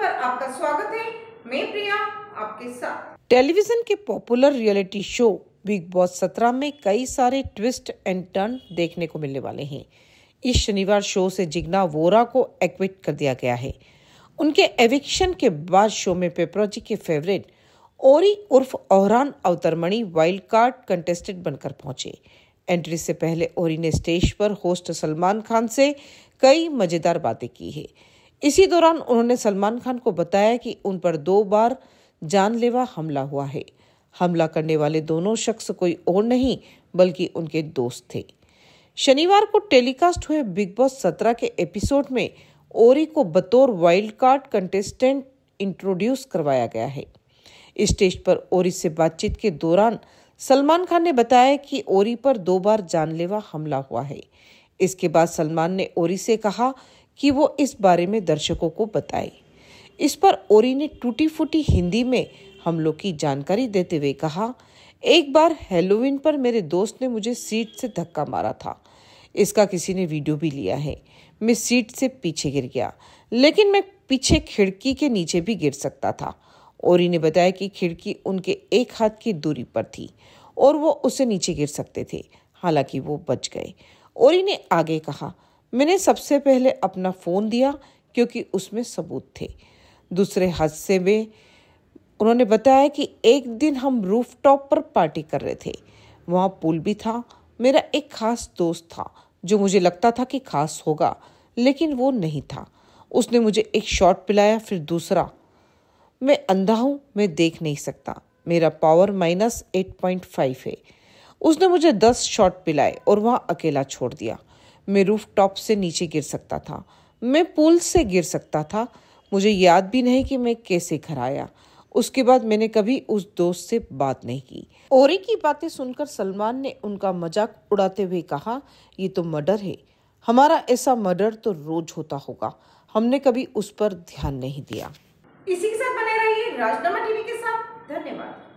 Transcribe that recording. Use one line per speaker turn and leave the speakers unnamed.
पर आपका स्वागत है। मैं प्रिया, आपके साथ।
टेलीविज़न के popular reality show Bigg Boss सत्रह में कई सारे ट्विस्ट एंड टर्न देखने को मिलने वाले हैं। इस शनिवार शो से जिग्ना वोरा को एक्विट कर दिया गया है। उनके एविक्शन के बाद शो में पेपरोजी के favourite Orry उर्फ़ Orhan Awatramani wild card contestant बनकर पहुँचे। एंट्री से पहले ओरी ने स्टेज पर होस्ट सलमान खान से कई मज़ेदार बातें की है। इसी दौरान उन्होंने सलमान खान को बताया कि उन पर दो बार जानलेवा हमला हुआ है। हमला करने वाले दोनों शख्स कोई और नहीं, बल्कि उनके दोस्त थे। शनिवार को टेलीकास्ट हुए बिग बॉस सत्रह के एपिसोड में ओरी को बतौर वाइल्ड कार्ड कंटेस्टेंट इंट्रोड्यूस करवाया गया है। स्टेज पर ओरी से बातचीत के दौरान सलमान खान ने बताया कि ओरी पर दो बार जानलेवा हमला हुआ है। इसके बाद सलमान ने ओरी से कहा कि वो इस बारे में दर्शकों को बताए। इस पर ओरी ने टूटी फूटी हिंदी में हमलों की जानकारी देते हुए कहा, एक बार हेलोविन पर मेरे दोस्त ने मुझे सीट से धक्का मारा था। इसका किसी ने वीडियो भी लिया है। मैं सीट से पीछे गिर गया, लेकिन मैं पीछे खिड़की के नीचे भी गिर सकता था। ओरी ने बताया कि खिड़की उनके एक हाथ की दूरी पर थी और वो उसे नीचे गिर सकते थे, हालाँकि वो बच गए। ओरी ने आगे कहा मैंने सबसे पहले अपना फ़ोन दिया, क्योंकि उसमें सबूत थे। दूसरे हादसे में उन्होंने बताया कि एक दिन हम रूफटॉप पर पार्टी कर रहे थे। वहाँ पुल भी था। मेरा एक खास दोस्त था, जो मुझे लगता था कि खास होगा, लेकिन वो नहीं था। उसने मुझे एक शॉट पिलाया, फिर दूसरा, मैं अंधा हूँ, मैं देख नहीं सकता। मेरा power minus eight point five है। उसने मुझे दस शॉट पिलाए और वहाँ अकेला छोड़ दिया। मैं रूफ टॉप से नीचे गिर सकता था। मैं पुल से गिर सकता था। मुझे याद भी नहीं कि मैं कैसे घर आया। उसके बाद मैंने कभी उस दोस्त से बात नहीं की। ओरी की बातें सुनकर सलमान ने उनका मज़ाक उड़ाते हुए कहा, ये तो मर्डर है। हमारा ऐसा मर्डर तो रोज होता होगा। हमने कभी उस पर ध्यान नहीं दिया।
इसी के साथ बने रहिए राजनामा टीवी के साथ। धन्यवाद।